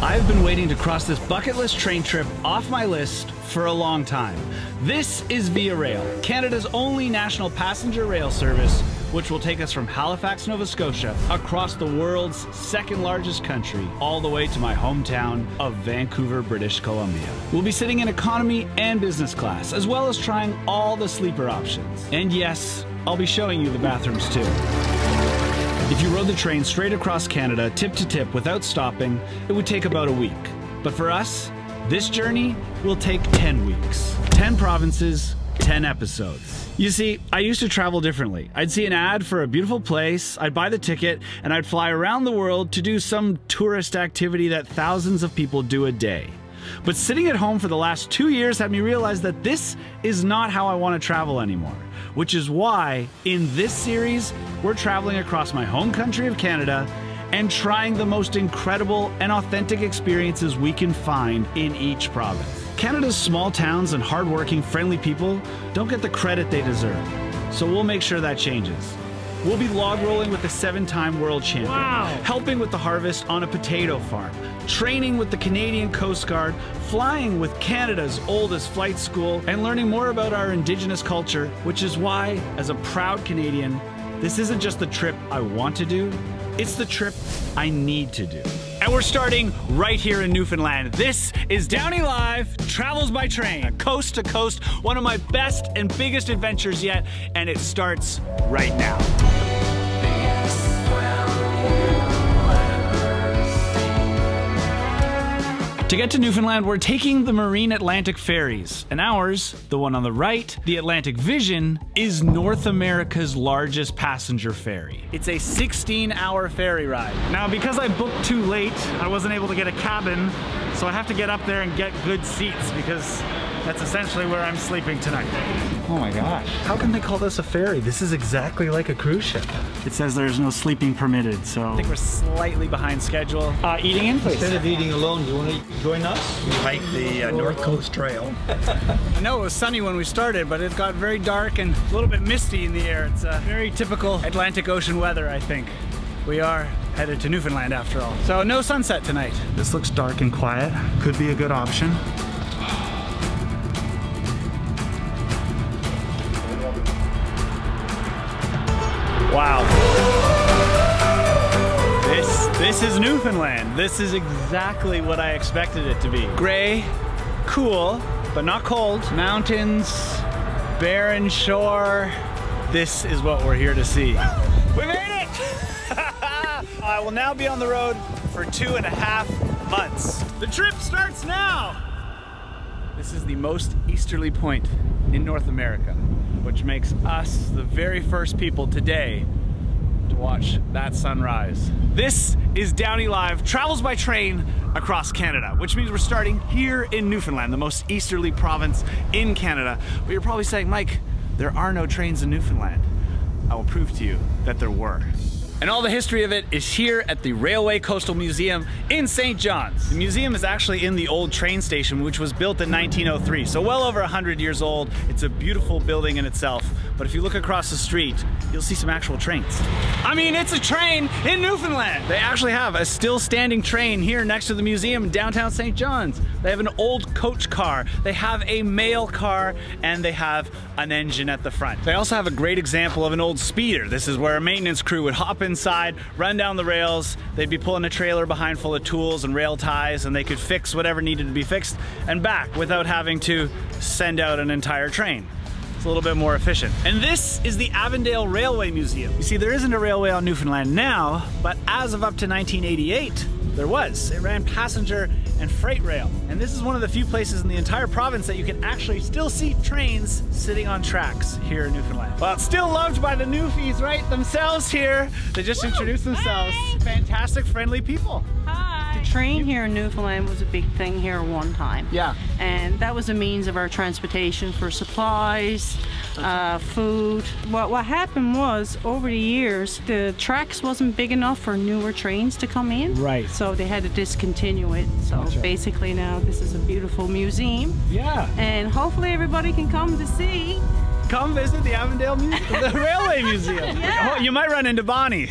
I've been waiting to cross this bucket list train trip off my list for a long time. This is Via Rail, Canada's only national passenger rail service, which will take us from Halifax, Nova Scotia, across the world's second largest country, all the way to my hometown of Vancouver, British Columbia. We'll be sitting in economy and business class, as well as trying all the sleeper options. And yes, I'll be showing you the bathrooms too. If you rode the train straight across Canada, tip to tip, without stopping, it would take about a week. But for us, this journey will take 10 weeks. 10 provinces, 10 episodes. You see, I used to travel differently. I'd see an ad for a beautiful place, I'd buy the ticket, and I'd fly around the world to do some tourist activity that thousands of people do a day. But sitting at home for the last two years had me realize that this is not how I want to travel anymore. Which is why, in this series, we're traveling across my home country of Canada and trying the most incredible and authentic experiences we can find in each province. Canada's small towns and hardworking, friendly people don't get the credit they deserve. So we'll make sure that changes. We'll be log rolling with a seven time world champion, Wow. helping with the harvest on a potato farm, training with the Canadian Coast Guard, flying with Canada's oldest flight school, and learning more about our Indigenous culture, which is why, as a proud Canadian, this isn't just the trip I want to do, it's the trip I need to do. And we're starting right here in Newfoundland. This is Downie Live, Travels by Train, coast to coast, one of my best and biggest adventures yet, and it starts right now. To get to Newfoundland, we're taking the Marine Atlantic ferries. And ours, the one on the right, the Atlantic Vision, is North America's largest passenger ferry. It's a 16 hour ferry ride. Now, because I booked too late, I wasn't able to get a cabin, so I have to get up there and get good seats because that's essentially where I'm sleeping tonight. Oh my gosh. How can they call this a ferry? This is exactly like a cruise ship. It says there's no sleeping permitted, so I think we're slightly behind schedule. Uh, eating in, please. Instead of eating alone, do you want to join us? We hike the uh, North Coast Trail. I know it was sunny when we started, but it got very dark and a little bit misty in the air. It's uh, very typical Atlantic Ocean weather, I think. We are headed to Newfoundland after all. So no sunset tonight. This looks dark and quiet. Could be a good option. This is Newfoundland. This is exactly what I expected it to be. Gray, cool, but not cold. Mountains, barren shore. This is what we're here to see. We made it! I will now be on the road for two and a half months. The trip starts now! This is the most easterly point in North America, which makes us the very first people today to watch that sunrise. This is Downie Live, travels by train across Canada, which means we're starting here in Newfoundland, the most easterly province in Canada. But you're probably saying, Mike, there are no trains in Newfoundland. I will prove to you that there were. And all the history of it is here at the Railway Coastal Museum in St. John's. The museum is actually in the old train station, which was built in 1903, so well over 100 years old. It's a beautiful building in itself. But if you look across the street, you'll see some actual trains. I mean, it's a train in Newfoundland. They actually have a still standing train here next to the museum in downtown St. John's. They have an old coach car, they have a mail car, and they have an engine at the front. They also have a great example of an old speeder. This is where a maintenance crew would hop inside, run down the rails, they'd be pulling a trailer behind full of tools and rail ties, and they could fix whatever needed to be fixed and back without having to send out an entire train. It's a little bit more efficient. And this is the Avondale Railway Museum. You see, there isn't a railway on Newfoundland now, but as of up to 1988, there was. It ran passenger and freight rail. And this is one of the few places in the entire province that you can actually still see trains sitting on tracks here in Newfoundland. Well, it's still loved by the Newfies, right? Themselves here. They just introduced themselves. Fantastic, friendly people. Train here in Newfoundland was a big thing here one time. Yeah. And that was a means of our transportation for supplies, uh, food. What, what happened was, over the years, the tracks wasn't big enough for newer trains to come in. Right. So they had to discontinue it. So basically now this is a beautiful museum. Yeah. And hopefully everybody can come to see. Come visit the Avondale Museum, the Railway Museum. Yeah. Oh, you might run into Bonnie.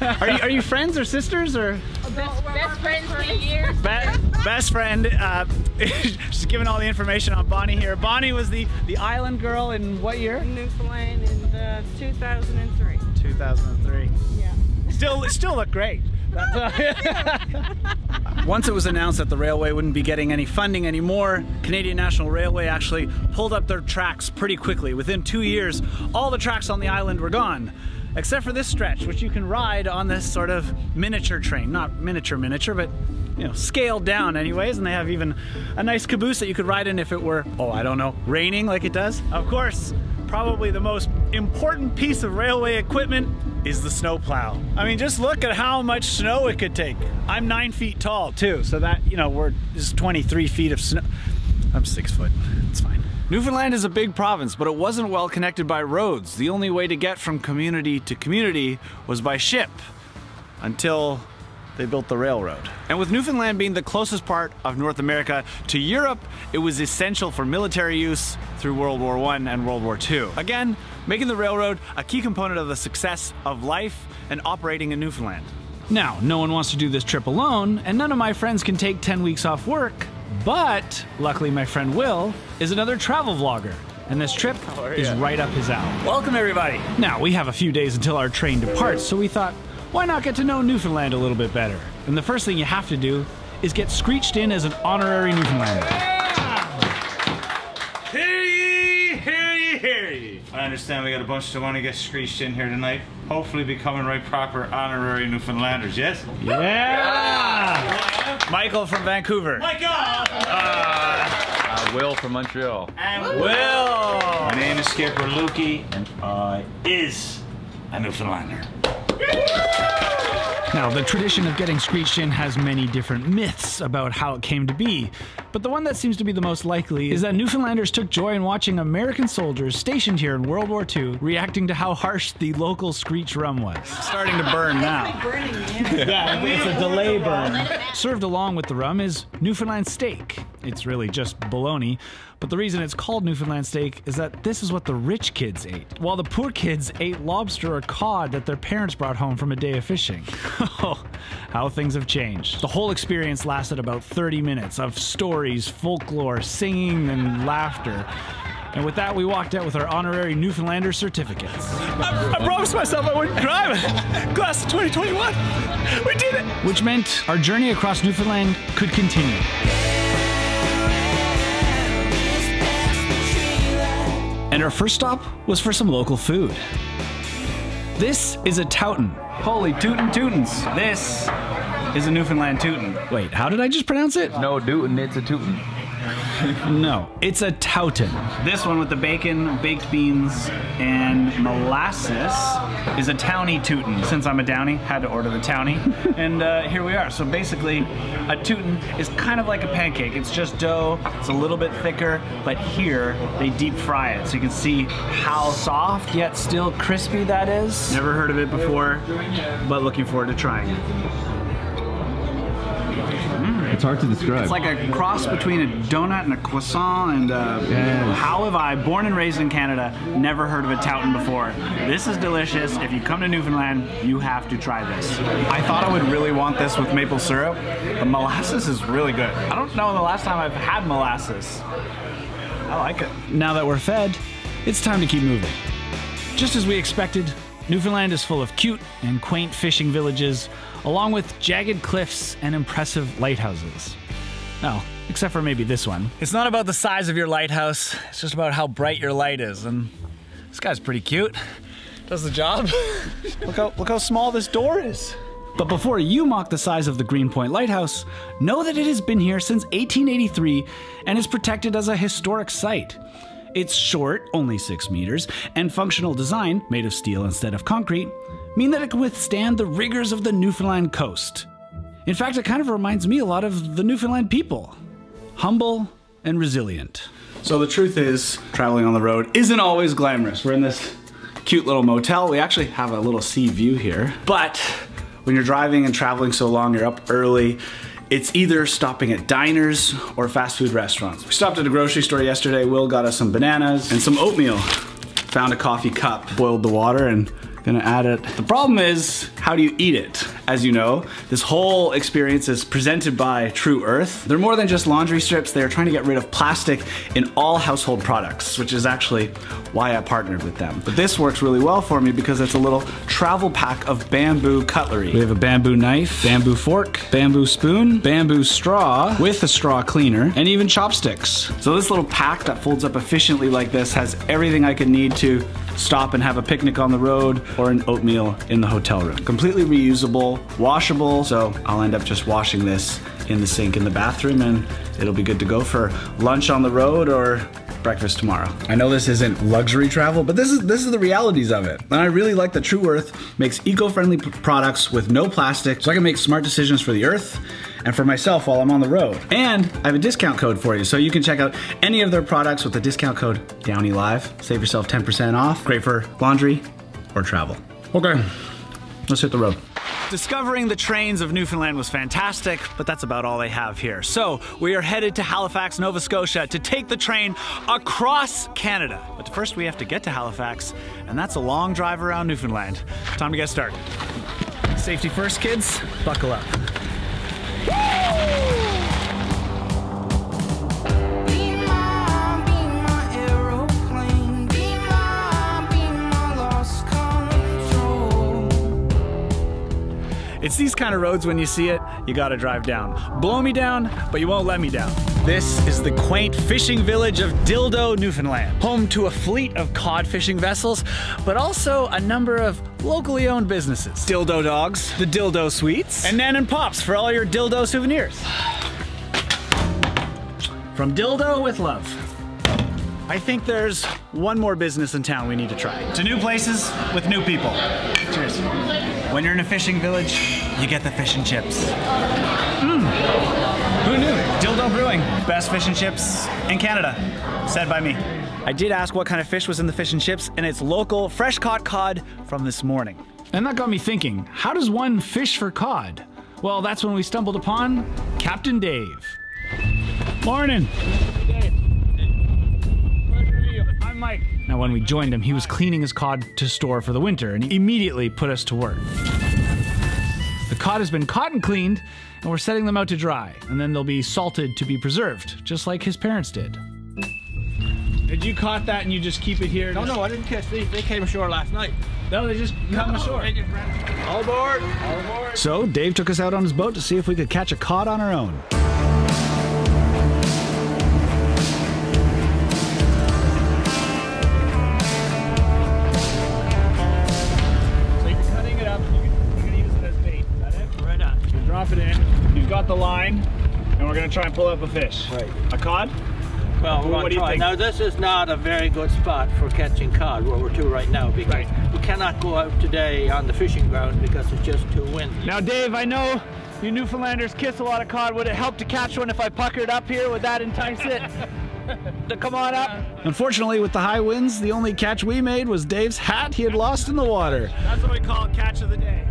Are you are you friends or sisters or Best, best friends for years. Be- best friend? Uh, just giving all the information on Bonnie here. Bonnie was the the island girl in what year? Newfoundland in uh, 2003. 2003. Yeah. Still still look great. Once it was announced that the railway wouldn't be getting any funding anymore, Canadian National Railway actually pulled up their tracks pretty quickly. Within two years, all the tracks on the island were gone, except for this stretch, which you can ride on this sort of miniature train. Not miniature, miniature, but you know, scaled down anyways, and they have even a nice caboose that you could ride in if it were, oh, I don't know, raining like it does. Of course, probably the most important piece of railway equipment is the snowplow. I mean, just look at how much snow it could take. I'm nine feet tall too, so that, you know, we're just 23 feet of snow. I'm six foot, it's fine. Newfoundland is a big province, but it wasn't well connected by roads. The only way to get from community to community was by ship until they built the railroad. And with Newfoundland being the closest part of North America to Europe, it was essential for military use through World War I and World War II. Again, making the railroad a key component of the success of life and operating in Newfoundland. Now, no one wants to do this trip alone, and none of my friends can take 10 weeks off work, but luckily my friend Will is another travel vlogger. And this trip oh, is right up his alley. Welcome, everybody. Now, we have a few days until our train departs, so we thought, why not get to know Newfoundland a little bit better? And the first thing you have to do is get screeched in as an honorary Newfoundlander. Hear ye, hear ye, hear ye. I understand we got a bunch that want to get screeched in here tonight. Hopefully becoming right proper honorary Newfoundlanders, yes? Yeah! Michael from Vancouver. Michael! God! Uh, Will from Montreal. And Will! My name is Skipper Lukey, and I is a Newfoundlander. Now, the tradition of getting screeched in has many different myths about how it came to be, but the one that seems to be the most likely is that Newfoundlanders took joy in watching American soldiers stationed here in World War II reacting to how harsh the local screech rum was. Starting to burn now. yeah, it's a delay burn. Served along with the rum is Newfoundland steak. It's really just bologna, but the reason it's called Newfoundland steak is that this is what the rich kids ate, while the poor kids ate lobster or cod that their parents brought home from a day of fishing. Oh, how things have changed. The whole experience lasted about 30 minutes of stories, folklore, singing, and laughter. And with that, we walked out with our honorary Newfoundlander certificates. I, I promised myself I wouldn't drive. Class of 2021. We did it. Which meant our journey across Newfoundland could continue. And our first stop was for some local food. This is a Touton. Holy tootin' tootins. This is a Newfoundland tootin'. Wait, how did I just pronounce it? No Dootin, it's a Tootin. No, it's a Touton. This one with the bacon, baked beans, and molasses is a Towny Tootin. Since I'm a Downie, had to order the Towny. and uh, here we are. So basically, a Tootin is kind of like a pancake. It's just dough, it's a little bit thicker, but here they deep fry it. So you can see how soft yet still crispy that is. Never heard of it before, but looking forward to trying it. It's hard to describe. It's like a cross between a donut and a croissant. And uh, Yes. how have I, born and raised in Canada, never heard of a Touton before? This is delicious. If you come to Newfoundland, you have to try this. I thought I would really want this with maple syrup. The molasses is really good. I don't know the last time I've had molasses. I like it. Now that we're fed, it's time to keep moving. Just as we expected, Newfoundland is full of cute and quaint fishing villages, along with jagged cliffs and impressive lighthouses. No, except for maybe this one. It's not about the size of your lighthouse, it's just about how bright your light is. And this guy's pretty cute. Does the job. look how look how small this door is. But before you mock the size of the Greenpoint Lighthouse, know that it has been here since 1883 and is protected as a historic site. Its short, only 6 meters, and functional design, made of steel instead of concrete, mean that it can withstand the rigors of the Newfoundland coast. In fact, it kind of reminds me a lot of the Newfoundland people humble and resilient. So, the truth is, traveling on the road isn't always glamorous. We're in this cute little motel. We actually have a little sea view here. But when you're driving and traveling so long, you're up early. It's either stopping at diners or fast food restaurants. We stopped at a grocery store yesterday. Will got us some bananas and some oatmeal. Found a coffee cup, boiled the water, and Gonna add it. The problem is, how do you eat it? As you know, this whole experience is presented by Tru Earth. They're more than just laundry strips, they're trying to get rid of plastic in all household products, which is actually why I partnered with them. But this works really well for me because it's a little travel pack of bamboo cutlery. We have a bamboo knife, bamboo fork, bamboo spoon, bamboo straw with a straw cleaner, and even chopsticks. So this little pack that folds up efficiently like this has everything I could need to stop and have a picnic on the road or an oatmeal in the hotel room. Completely reusable, washable, so I'll end up just washing this in the sink in the bathroom and it'll be good to go for lunch on the road or breakfast tomorrow. I know this isn't luxury travel, but this is this is the realities of it. And I really like that Tru Earth makes eco-friendly products with no plastic so I can make smart decisions for the earth and for myself while I'm on the road. And I have a discount code for you, so you can check out any of their products with the discount code DownieLive. Save yourself 10% off. Great for laundry or travel. Okay, let's hit the road. Discovering the trains of Newfoundland was fantastic, but that's about all they have here. So we are headed to Halifax, Nova Scotia to take the train across Canada. But first we have to get to Halifax, and that's a long drive around Newfoundland. Time to get started. Safety first, kids. Buckle up. Be It's these kind of roads when you see it, you gotta drive down. Blow me down, but you won't let me down. This is the quaint fishing village of Dildo, Newfoundland, home to a fleet of cod fishing vessels, but also a number of locally owned businesses. Dildo Dogs, the Dildo Sweets, and Nan and Pops for all your dildo souvenirs. From Dildo with Love. I think there's one more business in town we need to try. To new places with new people. Cheers. When you're in a fishing village, you get the fish and chips. Mmm. Who knew? Dildo Brewing, best fish and chips in Canada. Said by me. I did ask what kind of fish was in the fish and chips, and it's local, fresh caught cod from this morning. And that got me thinking how does one fish for cod? Well, that's when we stumbled upon Captain Dave. Morning. Now, when we joined him, he was cleaning his cod to store for the winter and he immediately put us to work. The cod has been caught and cleaned, and we're setting them out to dry, and then they'll be salted to be preserved, just like his parents did. Did you caught that and you just keep it here? No, no, I didn't catch these. They came ashore last night. No, they just come ashore. Just All aboard! All aboard! So Dave took us out on his boat to see if we could catch a cod on our own. On. You drop it in. You've got the line, and we're gonna try and pull up a fish. Right. A cod? Well, we're What do you try. think? Now, this is not a very good spot for catching cod where we're to right now because Right. we cannot go out today on the fishing ground because it's just too windy. Now, Dave, I know you Newfoundlanders kiss a lot of cod. Would it help to catch one if I puckered up here? Would that entice it to come on up? Unfortunately, with the high winds, the only catch we made was Dave's hat he had lost in the water. That's what we call catch of the day.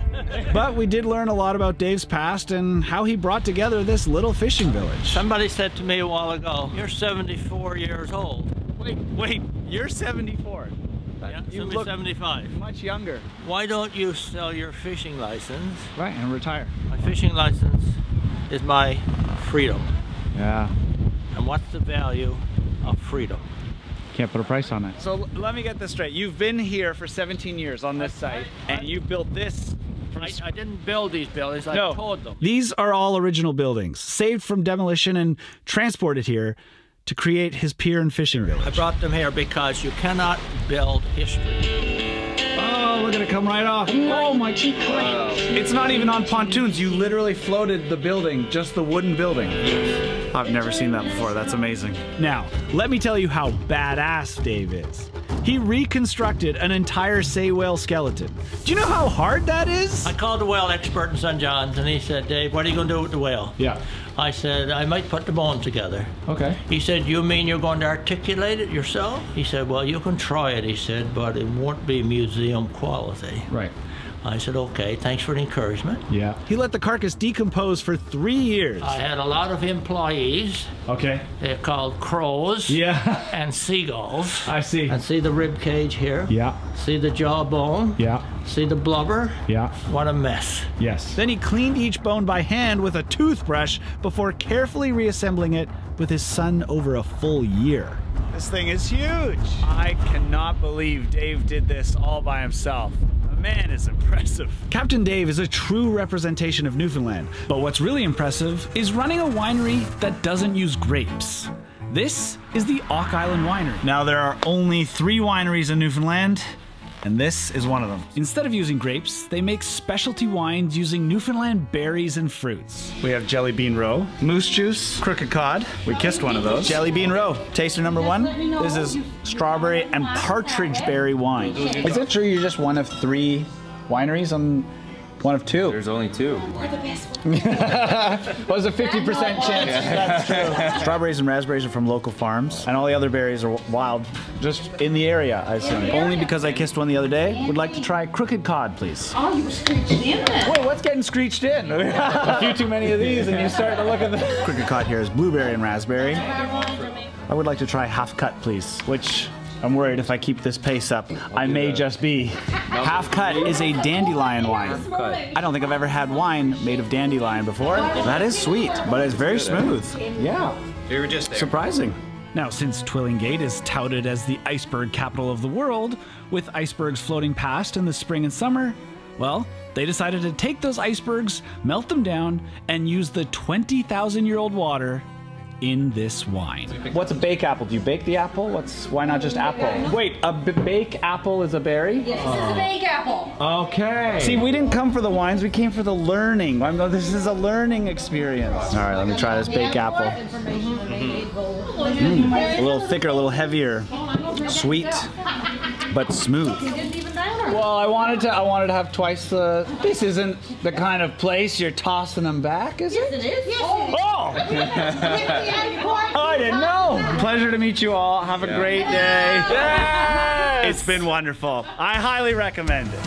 But we did learn a lot about Dave's past and how he brought together this little fishing village. Somebody said to me a while ago, "You're 74 years old." Wait, wait, you're 74. Yeah, You so look 75. much younger. Why don't you sell your fishing license? Right, and retire. My fishing license is my freedom. Yeah, And what's the value of freedom? can't put a price on it. So let me get this straight. You've been here for 17 years on this site, and you built this from I, I didn't build these buildings, I No. towed them. These are all original buildings, saved from demolition and transported here to create his pier and fishing village. I brought them here because you cannot build history. Oh, look at it come right off. Oh my It's not even on pontoons. You literally floated the building, just the wooden building. I've never seen that before. That's amazing. Now, let me tell you how badass Dave is. He reconstructed an entire say whale skeleton. Do you know how hard that is? I called the whale expert in St. John's and he said, Dave, what are you going to do with the whale? Yeah. I said, I might put the bones together. Okay. He said, You mean you're going to articulate it yourself? He said, Well, you can try it, he said, but it won't be museum quality. Right. I said, Okay, thanks for the encouragement. Yeah. He let the carcass decompose for three years. I had a lot of employees. Okay. They're called crows Yeah. and seagulls. I see. And see the rib cage here? Yeah. See the jawbone? Yeah. See the blubber? Yeah. What a mess. Yes. Then he cleaned each bone by hand with a toothbrush before carefully reassembling it with his son over a full year. This thing is huge. I cannot believe Dave did this all by himself. The man is impressive. Captain Dave is a true representation of Newfoundland, but what's really impressive is running a winery that doesn't use grapes. This is the Auk Island Winery. Now, there are only three wineries in Newfoundland, and this is one of them. Instead of using grapes, they make specialty wines using Newfoundland berries and fruits. We have Jelly Bean Row, Moose Juice, Crooked Cod. We kissed one of those. Jelly Bean Row, taster number one. This is strawberry and partridge berry wine. Is it true you're just one of three wineries on one of two? There's only two. We're the best. was a 50% chance. That's true. Strawberries and raspberries are from local farms, and all the other berries are wild, just in the area, I assume. Only because I kissed one the other day. Would like to try crooked cod, please. Oh, you were screeched in. Wait, what's getting screeched in? a few too many of these, and you start to look at the. Crooked cod here is blueberry and raspberry. I would like to try half cut, please, which. I'm worried if I keep this pace up, I may just be. Half Cut is a dandelion wine. I don't think I've ever had wine made of dandelion before. That is sweet, but it's very smooth. Yeah. We were just there. Surprising. Now, since Twillingate is touted as the iceberg capital of the world, with icebergs floating past in the spring and summer, well, they decided to take those icebergs, melt them down, and use the 20,000 year old water in this wine. What's a bake apple? Do you bake the apple? What's why not just apple? Wait, a b- bake apple is a berry? Yes, this is a bake apple. Okay. See, we didn't come for the wines, we came for the learning. I'm, this is a learning experience. All right, let me try this bake apple. Mm, a little thicker, a little heavier, sweet, but smooth. Well, I wanted to. I wanted to have twice the. This isn't the kind of place you're tossing them back, is it? It is? Yes. Oh! Oh, I didn't know. Pleasure to meet you all. Have a great day. It's been wonderful. I highly recommend it.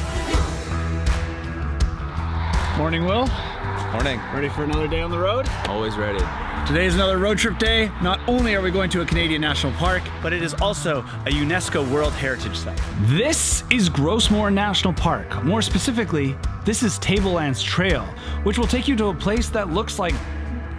Morning, Will. Morning. Ready for another day on the road? Always ready. Today is another road trip day. Not only are we going to a Canadian national park, but it is also a UNESCO World Heritage Site. This is Gros Morne National Park. More specifically, this is Tablelands Trail, which will take you to a place that looks like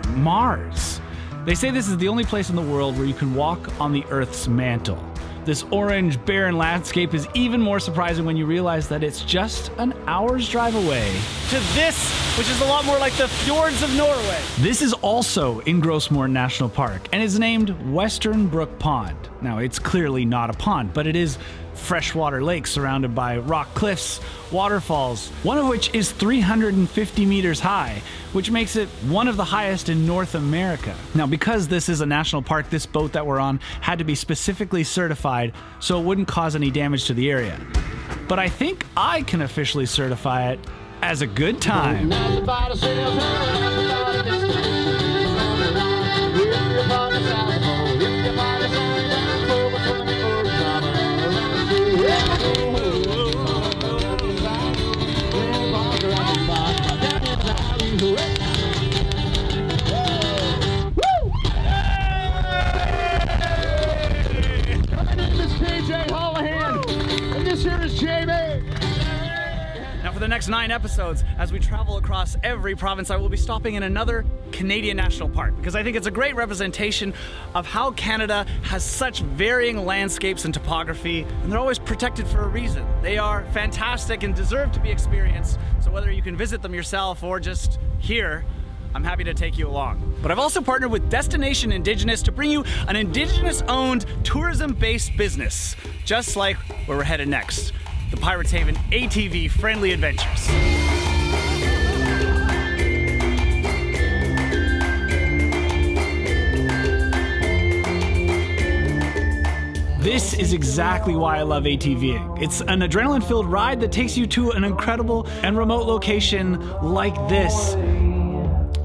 Mars. They say this is the only place in the world where you can walk on the Earth's mantle. This orange, barren landscape is even more surprising when you realize that it's just an hour's drive away to this, which is a lot more like the fjords of Norway. This is also in Gros Morne National Park and is named Western Brook Pond. Now, it's clearly not a pond, but it is freshwater lake surrounded by rock cliffs, waterfalls, one of which is 350 meters high, which makes it one of the highest in North America. Now, because this is a national park, this boat that we're on had to be specifically certified so it wouldn't cause any damage to the area. But I think I can officially certify it as a good time. Episodes, as we travel across every province, I will be stopping in another Canadian national park because I think it's a great representation of how Canada has such varying landscapes and topography, and they're always protected for a reason. They are fantastic and deserve to be experienced, so whether you can visit them yourself or just here, I'm happy to take you along. But I've also partnered with Destination Indigenous to bring you an Indigenous owned tourism based business, just like where we're headed next the Pirates Haven ATV Friendly Adventures. This is exactly why I love ATVing. It's an adrenaline filled ride that takes you to an incredible and remote location like this.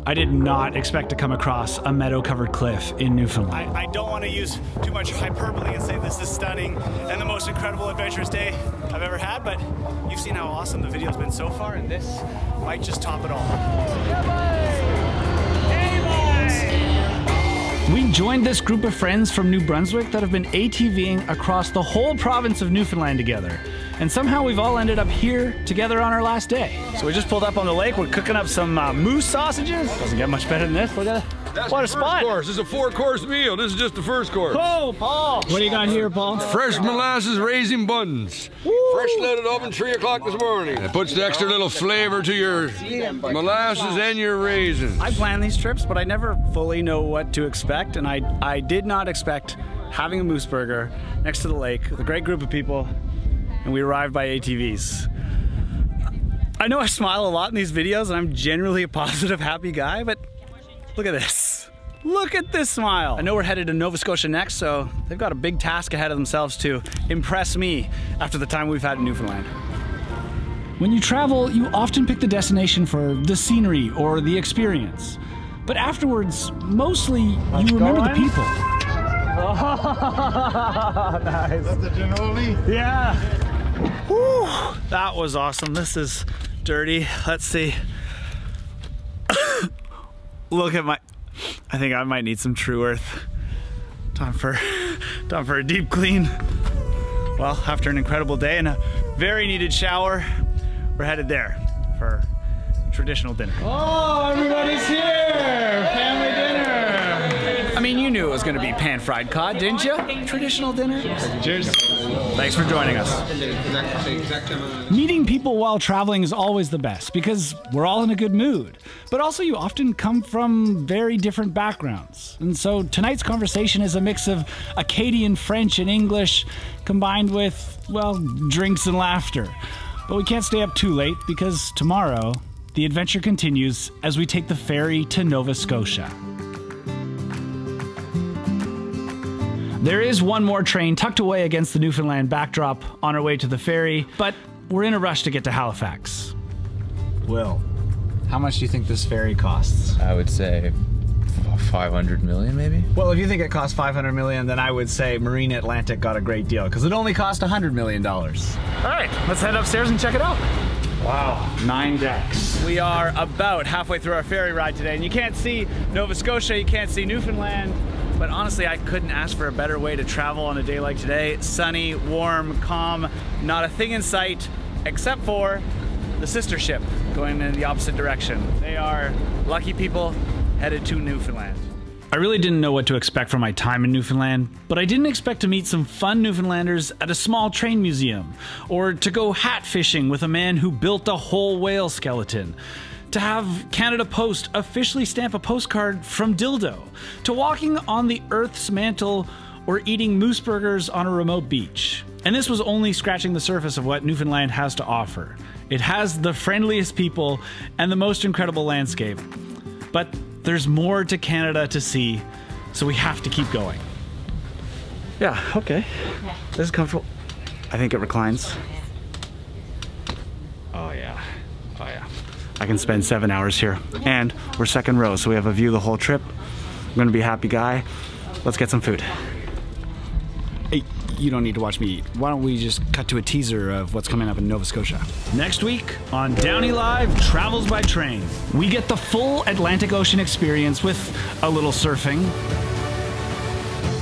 I did not expect to come across a meadow covered cliff in Newfoundland. I, I don't want to use too much hyperbole and say this is stunning and the most incredible adventurous day I've ever had, but you've seen how awesome the video's been so far, and this might just top it all. We joined this group of friends from New Brunswick that have been ATVing across the whole province of Newfoundland together. And somehow we've all ended up here together on our last day. So we just pulled up on the lake. We're cooking up some uh, moose sausages. Doesn't get much better than this. Look at that. What a spot. course. This is a four-course meal. This is just the first course. Oh, Paul. What do you got here, Paul? Fresh molasses raisin buns. Fresh loaded oven, 3 o'clock this morning. It puts the extra little flavor to your molasses and your raisins. I plan these trips, but I never fully know what to expect. And I, I did not expect having a moose burger next to the lake with a great group of people. And we arrived by ATVs. I know I smile a lot in these videos and I'm generally a positive, happy guy, but look at this. Look at this smile. I know we're headed to Nova Scotia next, so they've got a big task ahead of themselves to impress me after the time we've had in Newfoundland. When you travel, you often pick the destination for the scenery or the experience. But afterwards, mostly you remember the going? people. nice. That's the Genoli? Yeah. Whew, that was awesome. This is dirty. Let's see. Look at my. I think I might need some Tru Earth. Time for, time for a deep clean. Well, after an incredible day and a very needed shower, we're headed there for traditional dinner. Oh, everybody's here! Family knew it was gonna be pan fried cod, didn't you? Traditional dinner. Cheers. Thanks for joining us. Meeting people while traveling is always the best because we're all in a good mood. But also, you often come from very different backgrounds. And so tonight's conversation is a mix of Acadian French and English combined with, well, drinks and laughter. But we can't stay up too late because tomorrow, the adventure continues as we take the ferry to Nova Scotia. There is one more train tucked away against the Newfoundland backdrop on our way to the ferry, but we're in a rush to get to Halifax. Will, how much do you think this ferry costs? I would say f- 500 million, maybe. Well, if you think it costs 500 million, then I would say Marine Atlantic got a great deal because it only cost 100 million dollars. All right, let's head upstairs and check it out. Wow, nine decks. We are about halfway through our ferry ride today, and you can't see Nova Scotia, you can't see Newfoundland, but honestly, I couldn't ask for a better way to travel on a day like today. Sunny, warm, calm, not a thing in sight except for the sister ship going in the opposite direction. They are lucky people headed to Newfoundland. I really didn't know what to expect from my time in Newfoundland, but I didn't expect to meet some fun Newfoundlanders at a small train museum, or to go hat fishing with a man who built a whole whale skeleton, to have Canada Post officially stamp a postcard from Dildo, to walking on the Earth's mantle or eating moose burgers on a remote beach. And this was only scratching the surface of what Newfoundland has to offer. It has the friendliest people and the most incredible landscape. But there's more to Canada to see, so we have to keep going. Yeah, okay. This is comfortable. I think it reclines. Oh yeah, oh yeah. I can spend seven hours here. And we're second row, so we have a view the whole trip. I'm gonna be a happy guy. Let's get some food. Hey, you don't need to watch me eat. Why don't we just cut to a teaser of what's coming up in Nova Scotia? Next week on Downie Live Travels by Train, we get the full Atlantic Ocean experience with a little surfing.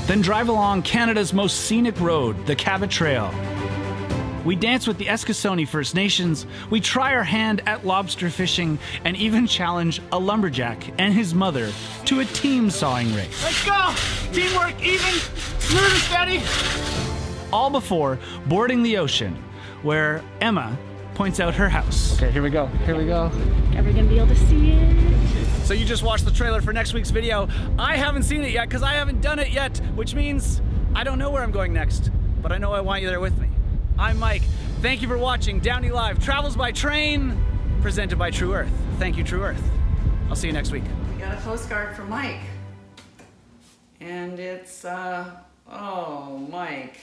Then drive along Canada's most scenic road, the Cabot Trail. We dance with the Eskasoni First Nations, we try our hand at lobster fishing, and even challenge a lumberjack and his mother to a team sawing race. Let's go! Teamwork, even, smooth and steady. All before boarding the ocean, where Emma points out her house. Okay, here we go. Here we go. Ever gonna be able to see it? So you just watched the trailer for next week's video. I haven't seen it yet because I haven't done it yet, which means I don't know where I'm going next, but I know I want you there with me. I'm Mike. Thank you for watching Downie Live Travels by Train, presented by Tru Earth. Thank you, Tru Earth. I'll see you next week. We got a postcard from Mike. And it's, uh, oh, Mike.